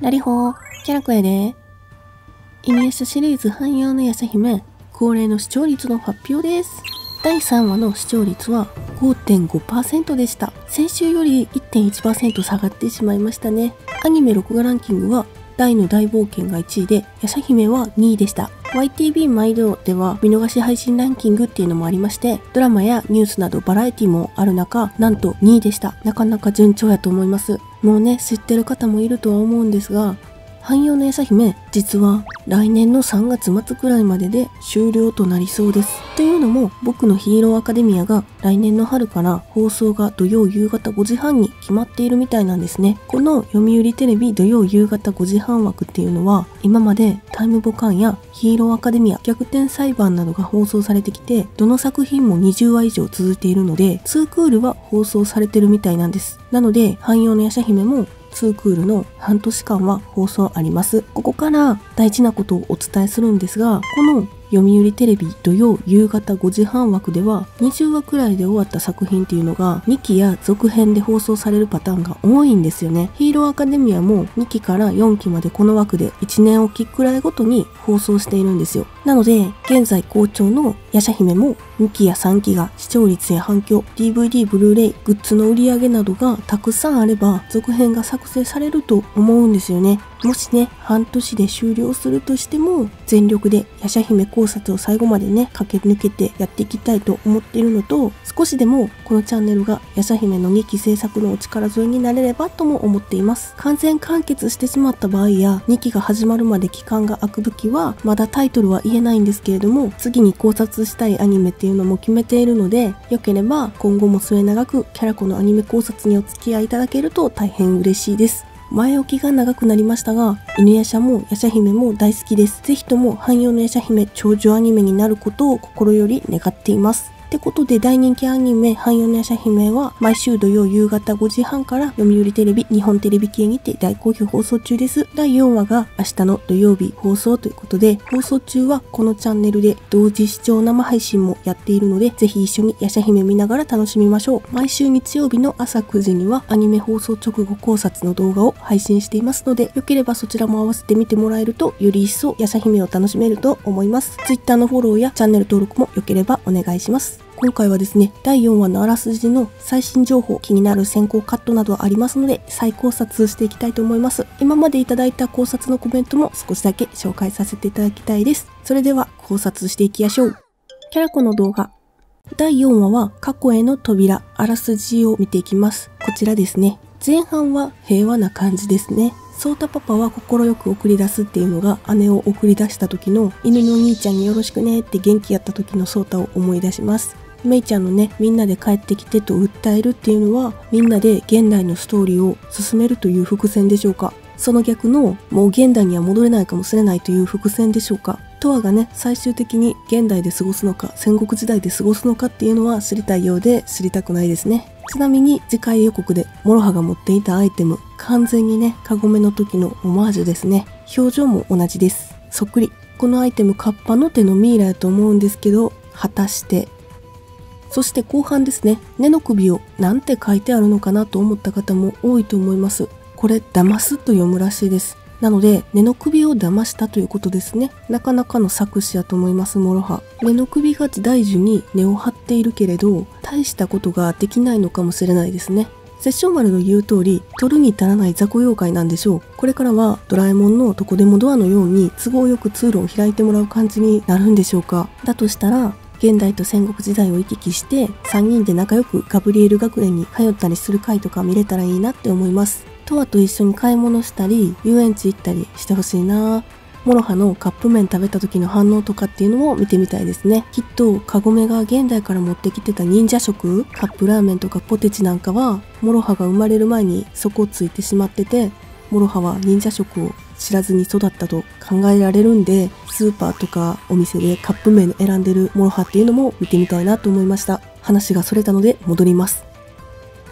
ラリホー、キャラクやで。イニエスタシリーズ汎用のやさ姫、恒例の視聴率の発表です。第3話の視聴率は5.5%でした。先週より1.1%下がってしまいましたね。アニメ録画ランキングは大の大冒険が1位で、やさ姫は2位でした。YTV 毎度では見逃し配信ランキングっていうのもありまして、ドラマやニュースなどバラエティもある中、なんと2位でした。なかなか順調やと思います。もうね、知ってる方もいるとは思うんですが、汎用の餌姫、実は来年の3月末くらいまでで終了となりそうです。というのも、僕のヒーローアカデミアが来年の春から放送が土曜夕方5時半に決まっているみたいなんですね。この読売テレビ土曜夕方5時半枠っていうのは、今までタイムボカンやヒーローアカデミア、逆転裁判などが放送されてきて、どの作品も20話以上続いているので、2クールは放送されてるみたいなんです。なので、汎用のヤシャ姫も2クールの半年間は放送あります。ここから大事なことをお伝えするんですが、この読売テレビ土曜夕方5時半枠では20話くらいで終わった作品っていうのが2期や続編で放送されるパターンが多いんですよね。ヒーローアカデミアも2期から4期までこの枠で1年おきくらいごとに放送しているんですよ。なので、現在好調のヤシャ姫も2期や3期が視聴率や反響、DVD、ブルーレイ、グッズの売り上げなどがたくさんあれば続編が作成されると思うんですよね。もしね、半年で終了するとしても、全力でヤシャ姫考察を最後までね、駆け抜けてやっていきたいと思っているのと、少しでもこのチャンネルがヤシャ姫の2期制作のお力添えになれればとも思っています。完全完結してしまった場合や、2期が始まるまで期間が空く武器は、まだタイトルは言えないんですけれども、次に考察したいアニメっていうのも決めているので、良ければ今後も末永くキャラコのアニメ考察にお付き合いいただけると大変嬉しいです。前置きが長くなりましたが、犬夜叉も夜叉姫も大好きです。ぜひとも汎用の夜叉姫長寿アニメになることを心より願っています。ってことで大人気アニメ、汎用の夜叉姫は毎週土曜夕方5時半から読売テレビ、日本テレビ系にて大好評放送中です。第4話が明日の土曜日放送ということで、放送中はこのチャンネルで同時視聴生配信もやっているので、ぜひ一緒に夜叉姫見ながら楽しみましょう。毎週日曜日の朝9時にはアニメ放送直後考察の動画を配信していますので、よければそちらも合わせて見てもらえると、より一層夜叉姫を楽しめると思います。Twitter のフォローやチャンネル登録もよければお願いします。今回はですね、第4話のあらすじの最新情報、気になる先行カットなどありますので、再考察していきたいと思います。今までいただいた考察のコメントも少しだけ紹介させていただきたいです。それでは考察していきましょう。キャラコの動画。第4話は過去への扉、あらすじを見ていきます。こちらですね。前半は平和な感じですね。ソータパパは快く送り出すっていうのが姉を送り出した時の犬の兄ちゃんによろしくねって元気やった時のソータを思い出します。メイちゃんのね、みんなで帰ってきてと訴えるっていうのは、みんなで現代のストーリーを進めるという伏線でしょうか。その逆の、もう現代には戻れないかもしれないという伏線でしょうか。トアがね、最終的に現代で過ごすのか、戦国時代で過ごすのかっていうのは知りたいようで知りたくないですね。ちなみに次回予告でモロハが持っていたアイテム、完全にね、カゴメの時のオマージュですね。表情も同じです。そっくり。このアイテムカッパの手のミイラやと思うんですけど、果たしてそして後半ですね、根の首をなんて書いてあるのかなと思った方も多いと思います。これ、騙すと読むらしいです。なので、根の首を騙したということですね。なかなかの策士やと思います、モロハ。根の首が大樹に根を張っているけれど、大したことができないのかもしれないですね。殺生丸の言う通り、取るに足らない雑魚妖怪なんでしょう。これからはドラえもんのどこでもドアのように都合よく通路を開いてもらう感じになるんでしょうか。だとしたら、現代と戦国時代を行き来して3人で仲良くガブリエル学園に通ったりする回とか見れたらいいなって思います。トアと一緒に買い物したり遊園地行ったりしてほしいなモロハのカップ麺食べた時の反応とかっていうのも見てみたいですね。きっとカゴメが現代から持ってきてた忍者食カップラーメンとかポテチなんかはモロハが生まれる前に底をついてしまっててモロハは忍者食を知らずに育ったと考えられるんで、スーパーとかお店でカップ麺選んでるモロハっていうのも見てみたいなと思いました。話がそれたので戻ります。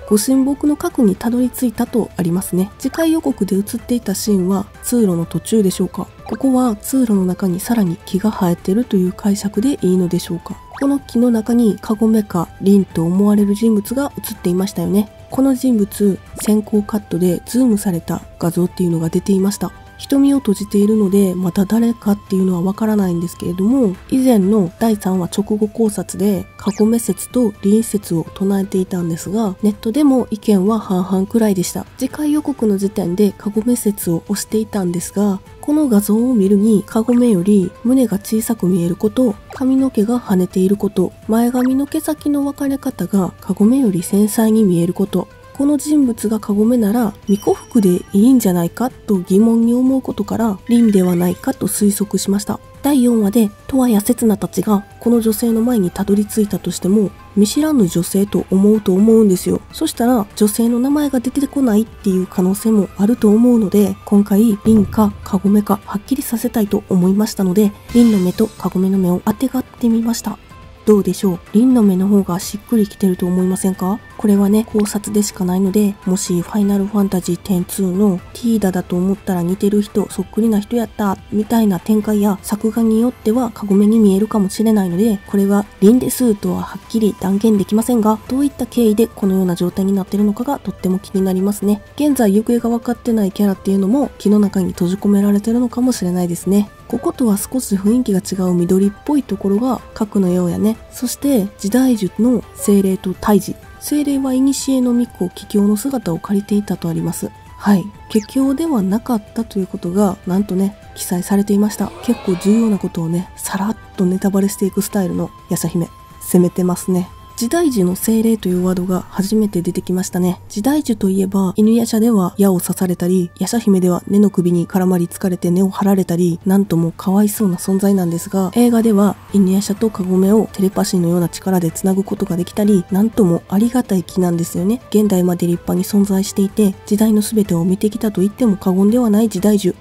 ご神木の核にたどり着いたとありますね次回予告で映っていたシーンは通路の途中でしょうかここは通路の中にさらに木が生えてるという解釈でいいのでしょうかこの木の中にカゴメかリンと思われる人物が映っていましたよねこの人物先行カットでズームされた画像っていうのが出ていました。瞳を閉じているのでまた誰かっていうのはわからないんですけれども以前の第3話直後考察で過去メ説と隣説を唱えていたんですがネットでも意見は半々くらいでした。次回予告の時点で過去メ説を押していたんですがこの画像を見るにカゴメより胸が小さく見えること髪の毛が跳ねていること前髪の毛先の分かれ方がカゴメより繊細に見えること。この人物がカゴメなら巫女服でいいんじゃないかと疑問に思うことから凛ではないかと推測しました。第4話でトワやセツナたちがこの女性の前にたどり着いたとしても見知らぬ女性と思うと思うんですよ。そしたら女性の名前が出てこないっていう可能性もあると思うので今回凛かカゴメかはっきりさせたいと思いましたので凛の目とカゴメの目を当てがってみました。どうでしょう？リンの目の方がしっくりきてると思いませんか？これはね、考察でしかないので、もしファイナルファンタジー10-2のティーダだと思ったら似てる人、そっくりな人やった、みたいな展開や作画によってはカゴメに見えるかもしれないので、これはリンですとははっきり断言できませんが、どういった経緯でこのような状態になってるのかがとっても気になりますね。現在行方が分かってないキャラっていうのも木の中に閉じ込められてるのかもしれないですね。こことは少し雰囲気が違う緑っぽいところが核のようやね。そして時代樹の精霊と胎児。精霊は古の巫女、桔梗の姿を借りていたとあります。はい。桔梗ではなかったということが、なんとね、記載されていました。結構重要なことをね、さらっとネタバレしていくスタイルのやさ姫。攻めてますね。時代樹の精霊というワードが初めて出てきましたね。時代樹といえば、犬夜叉では矢を刺されたり、夜叉姫では根の首に絡まりつかれて根を張られたり、なんともかわいそうな存在なんですが、映画では犬夜叉とカゴメをテレパシーのような力で繋ぐことができたり、なんともありがたい木なんですよね。現代まで立派に存在していて、時代の全てを見てきたと言っても過言ではない時代樹。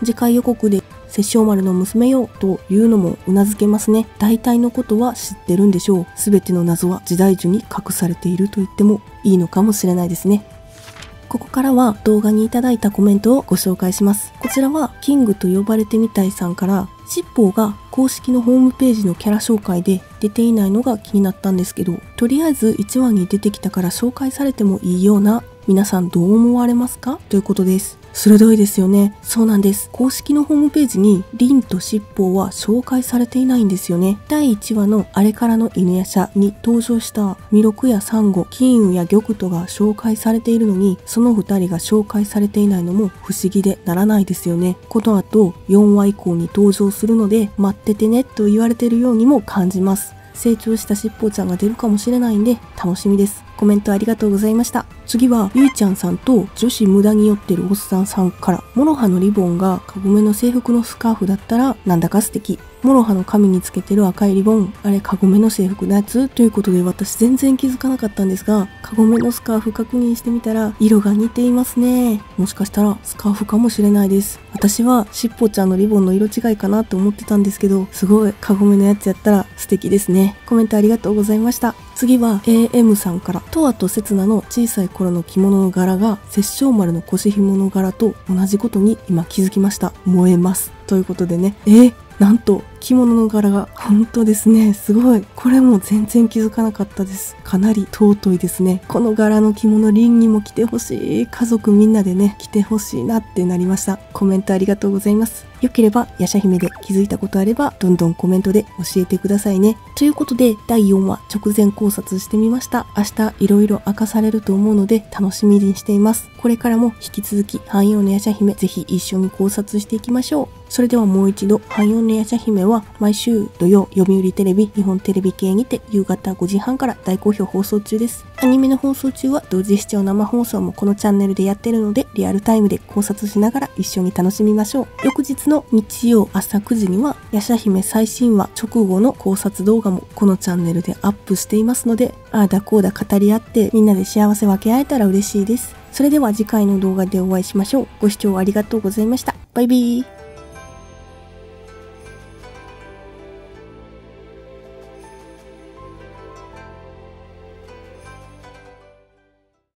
次回予告で殺生丸の娘よというのも頷けますね。大体のことは知ってるんでしょう。すべての謎は時代樹に隠されていると言ってもいいのかもしれないですね。ここからは動画にいただいたコメントをご紹介します。こちらはキングと呼ばれてみたいさんから尻尾が公式のホームページのキャラ紹介で出ていないのが気になったんですけど、とりあえず1話に出てきたから紹介されてもいいような皆さんどう思われますか？ということです。鋭いですよね。そうなんです。公式のホームページに、リンと尻尾は紹介されていないんですよね。第1話のあれからの犬や車に登場した弥勒やサンゴ、金運や玉とが紹介されているのに、その2人が紹介されていないのも不思議でならないですよね。この後、4話以降に登場するので、待っててねと言われているようにも感じます。成長したしっぽちゃんが出るかもしれないんで楽しみです。コメントありがとうございました。次は、ゆいちゃんさんと女子無駄に酔ってるおっさんさんから、モロハのリボンがカゴメの制服のスカーフだったらなんだか素敵。モロハの髪につけてる赤いリボン、あれカゴメの制服のやつ？ということで私全然気づかなかったんですが、カゴメのスカーフ確認してみたら色が似ていますね。もしかしたらスカーフかもしれないです。私はしっぽちゃんのリボンの色違いかなと思ってたんですけど、すごいカゴメのやつやったら素敵ですね。コメントありがとうございました。次は AM さんから、トワとセツナの小さい頃の着物の柄が、殺生丸の腰紐の柄と同じことに今気づきました。燃えます。ということでね、えなんと着物の柄が本当ですねすごいこれも全然気づかなかったですかなり尊いですねこの柄の着物リンにも着てほしい家族みんなでね着てほしいなってなりましたコメントありがとうございますよければ、ヤシャ姫で気づいたことあれば、どんどんコメントで教えてくださいね。ということで、第4話直前考察してみました。明日いろいろ明かされると思うので、楽しみにしています。これからも引き続き、汎用のヤシャ姫、ぜひ一緒に考察していきましょう。それではもう一度、汎用のヤシャ姫は、は毎週土曜、読売テレビ、日本テレビ系にて、夕方5時半から大好評放送中です。アニメの放送中は、同時視聴生放送もこのチャンネルでやってるので、リアルタイムで考察しながら一緒に楽しみましょう。翌日のの日曜朝9時には、ヤシャ姫最新話直後の考察動画もこのチャンネルでアップしていますので、ああだこうだ語り合ってみんなで幸せ分け合えたら嬉しいです。それでは次回の動画でお会いしましょう。ご視聴ありがとうございました。バイビー。